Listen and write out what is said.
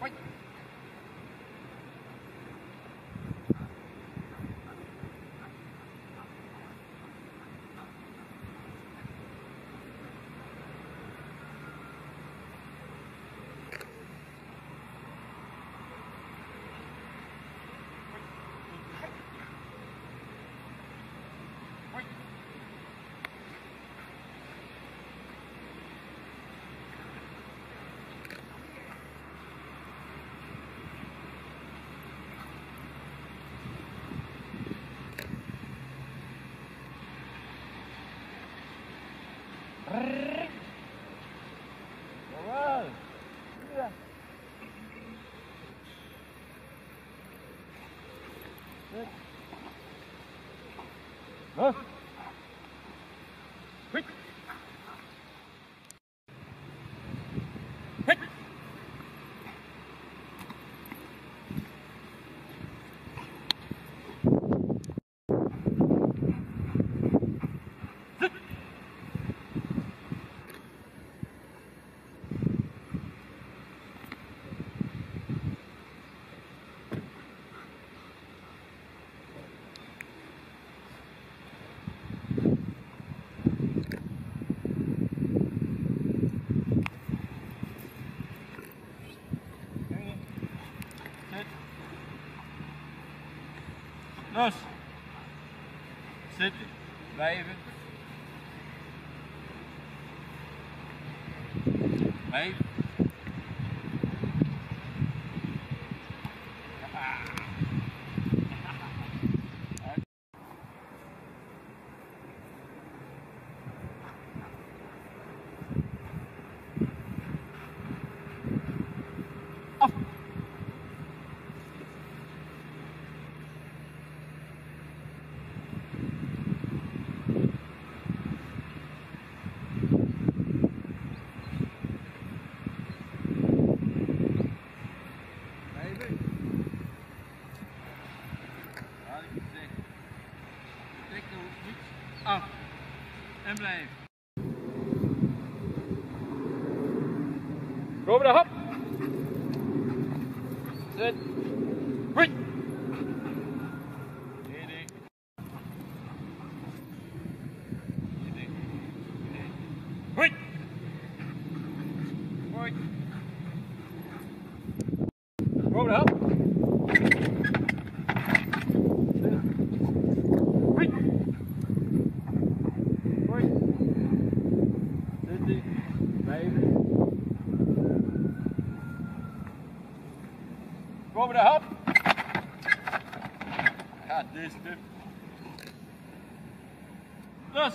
はい。嗯。Los. Zitten. Blijven. Blijven. Af. Blijven. Kom er, hop. Nee. Nee. Hoi. Boven de hap. Gaat deze tip. Los.